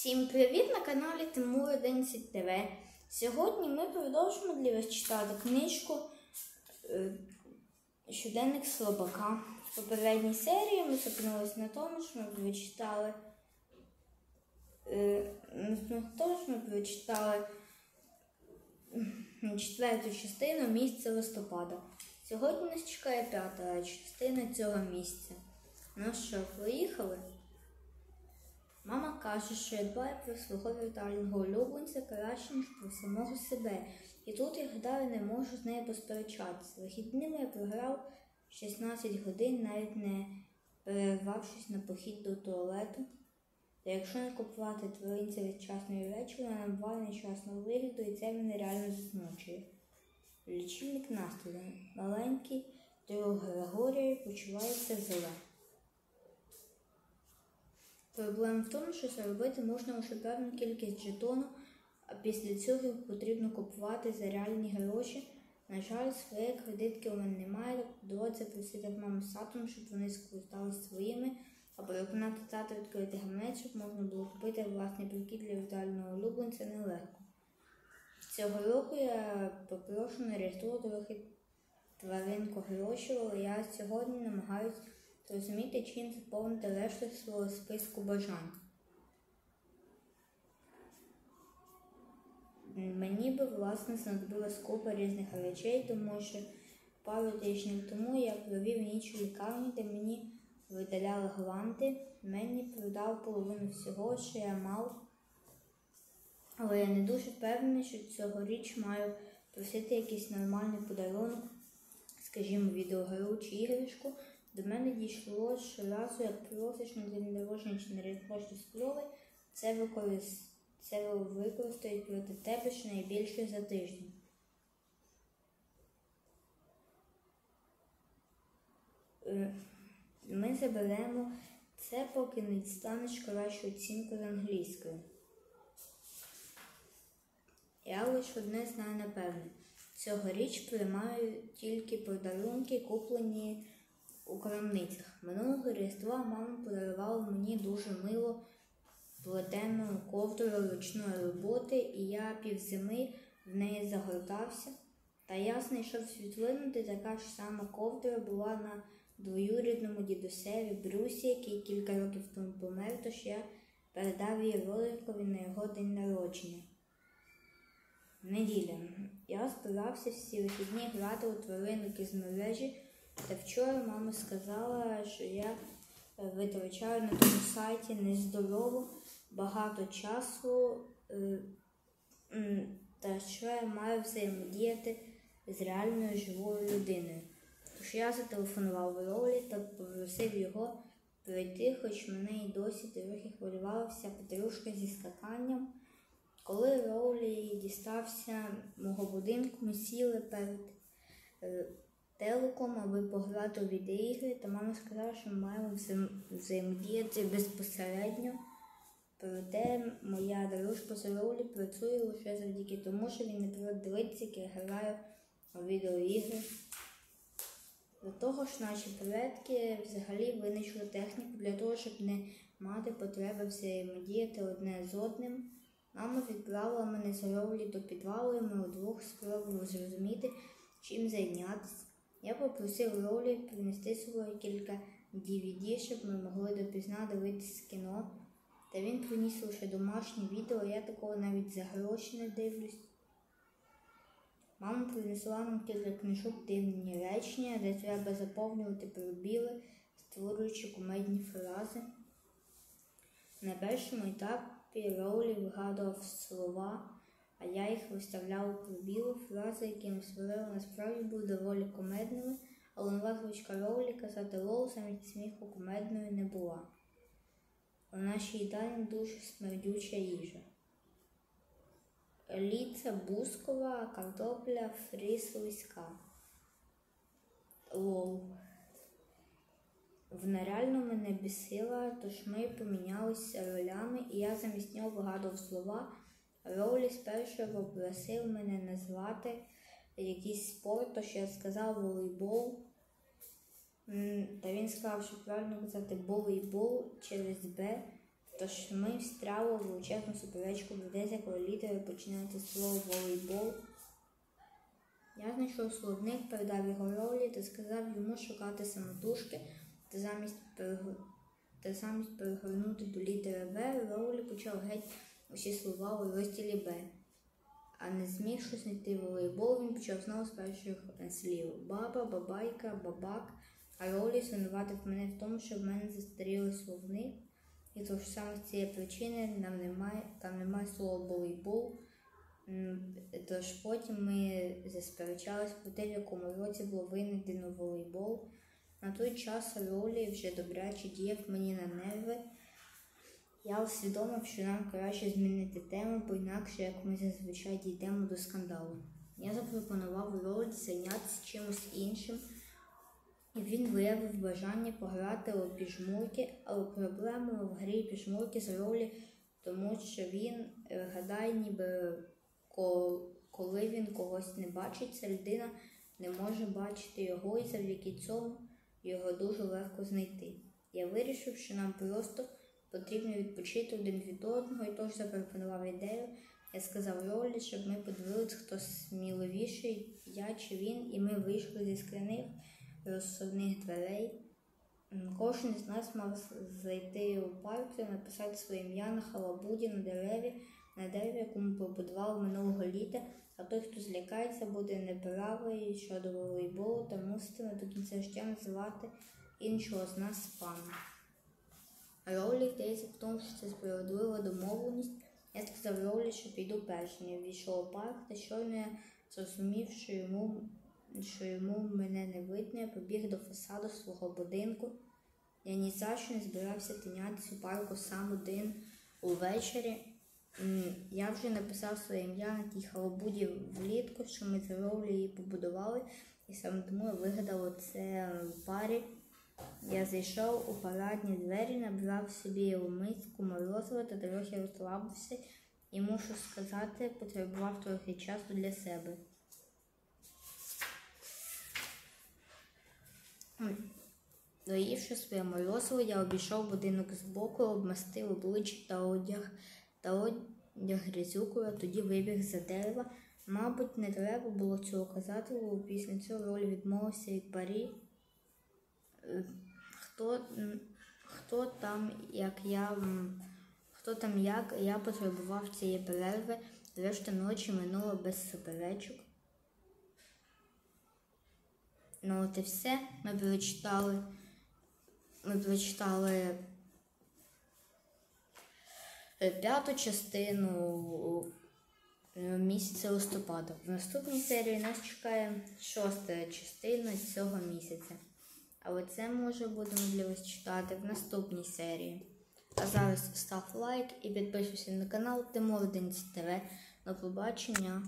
Всім привіт на каналі Тимур 11 ТВ. Сьогодні ми продовжимо для вас читати книжку е, Щоденник Слабака. В попередній серії ми зупинилися на тому, що ми прочитали е, на четверту частину місця листопада. Сьогодні нас чекає п'ята частина цього місця. Ну що, поїхали? Каже, що я дбаю про свого віртуального улюбленця краще, ніж про самого себе. І тут я гадаю, не можу з нею посперечатися. Вихідними я програв 16 годин, навіть не перервавшись на похід до туалету. Та якщо не купувати тваринця від часної речі, вона набуває нещасного вигляду і це мене реально засмучує. Лічильник настрою. Маленький друг Григорія почувається зле. Проблема в тому, що заробити можна лише певну кількість жетону, а після цього потрібно купувати за реальні гроші. На жаль, своєї кредитки у мене немає, доводиться просити в мами з татом, щоб вони скористалися своїми, а переконати тата відкрити гамнець, щоб можна було купити власний прикид для вітального улюбленця нелегко. Цього року я попрошу на різдво трохи тваринку гроші, але я сьогодні намагаюся зрозуміти, чим заповнити решту свого списку бажань. Мені би, власне, знадобилась купа різних речей, тому що пару тижнів тому я провів ніч у лікарні, де мені видаляли гланди. Мені продав половину всього, що я мав. Але я не дуже впевнений, що цьогоріч маю просити якийсь нормальний подарунок, скажімо, відеогру чи іграшку. До мене дійшло щоразу, як просиш на день чи на різдво спльовий, це використ... це використають проти тебе щонайбільше за тиждень. Е, Ми заберемо це, поки не дістанеш кращу оцінку з англійської. Я лише одне знаю напевне. Цьогоріч приймаю тільки подарунки, куплені у крамницях. Минулого різдва мама подарувала мені дуже мило плетену ковдру ручної роботи, і я півзими в неї загортався. Та я знайшов світлину, де така ж сама ковдра була на двоюрідному дідусеві Брюсі, який кілька років тому помер, тож я передав її Роликові на його день народження. Неділя. Я збирався всі вихідні грати у тваринок із мережі. Та вчора мама сказала, що я витрачаю на тому сайті нездорово багато часу, е, та що я маю взаємодіяти з реальною живою людиною. Тож я зателефонував Ролі та попросив його прийти, хоч мене і досі трохи хвилювала вся петрушка зі скаканням. Коли Роулі дістався мого будинку, ми сіли перед е, телеком, аби пограти у відеоігри, та мама сказала, що ми маємо взаємодіяти безпосередньо. Проте моя дружба з Роулі працює лише завдяки тому, що він не проти як я граю у відеоігри. До того ж, наші предки взагалі винайшли техніку для того, щоб не мати потреби взаємодіяти одне з одним. Мама відправила мене з Роулі до підвалу, і ми удвох спробували зрозуміти, чим зайнятися. Я попросив Роулі принести собою кілька DVD, щоб ми могли допізна дивитися кіно. Та він приніс лише домашнє відео, я такого навіть за гроші не дивлюсь. Мама принесла нам кілька книжок дивні речення, де треба заповнювати пробіли, створюючи кумедні фрази. На першому етапі Роулі вигадував слова, а я їх виставляв у пробіли. Фрази, які ми створили, насправді були доволі кумедними, але нова звичка Роулі казати лол замість сміху кумедною не була. У нашій їдальні дуже смердюча їжа. Ліца бускова, картопля, фрі слизька. Лол. В нереально мене бісила, тож ми помінялися ролями, і я замість нього вигадував слова. Роулі спершу попросив мене назвати якийсь спорт, тож я сказав волейбол. Та він сказав, що правильно казати волейбол через Б. Тож ми встряли в величезну суперечку ведеться, коли літери починається слово волейбол. Я знайшов словник, передав його Ролі та сказав йому шукати самотужки та замість перегорнути до літери В, Роулі почав геть усі слова у розділі Б. А не змігши знайти волейбол, він почав знову з перших слів. Баба, бабайка, бабак. А Ролі звинуватив мене в тому, що в мене застаріли словник. І тож саме з цієї причини нам немає, там немає слова волейбол. Тож потім ми засперечались про те, в якому році було винайдено волейбол. На той час Ролі вже добряче діяв мені на нерви. Я усвідомив, що нам краще змінити тему, бо інакше, як ми зазвичай дійдемо до скандалу. Я запропонував Ролі зайнятися чимось іншим, і він виявив бажання пограти у піжмурки, але проблема в грі піжмурки з ролі, тому що він е, гадає, ніби коли він когось не бачить, ця людина не може бачити його, і завдяки цьому його дуже легко знайти. Я вирішив, що нам просто потрібно відпочити один від одного, і тож запропонував ідею. Я сказав Ролі, щоб ми подивилися, хто сміливіший, я чи він, і ми вийшли зі скляних розсувних дверей. Кожен з нас мав зайти у парк і написати своє ім'я на халабуді на дереві, на дереві, якому побудував минулого літа, а той, хто злякається, буде неправий щодо волейболу та муситиме до кінця життя називати іншого з нас паном. Роулі здається в тому, що це справедлива домовленість. Я сказав Роулі, що піду першим. Я ввійшов у парк, та щойно я зрозумів, що йому, що йому мене не видно, я побіг до фасаду свого будинку. Я ні за що не збирався тинятися у парку сам один увечері. Я вже написав своє ім'я на тій халабуді влітку, що ми з Роулі її побудували, і саме тому я вигадав це в парі. Я зайшов у парадні двері, набрав собі миску морозива та трохи розслабився і мушу сказати, потребував трохи часу для себе. Доївши своє морозиво, я обійшов будинок збоку, обмастив обличчя та одяг та одяг грязюкою, а тоді вибіг за дерева. Мабуть, не треба було цього казати, бо після цього роль відмовився від парі. Хто, хто там, як я, хто там як, я потребував цієї перерви, решта ночі минуло без суперечок. Ну от і все. Ми прочитали. Ми прочитали е, п'яту частину е, місяця листопада. В наступній серії нас чекає шоста частина цього місяця. Але це ми вже будемо для вас читати в наступній серії. А зараз став лайк і підписуйся на канал Тимур ТВ. До побачення!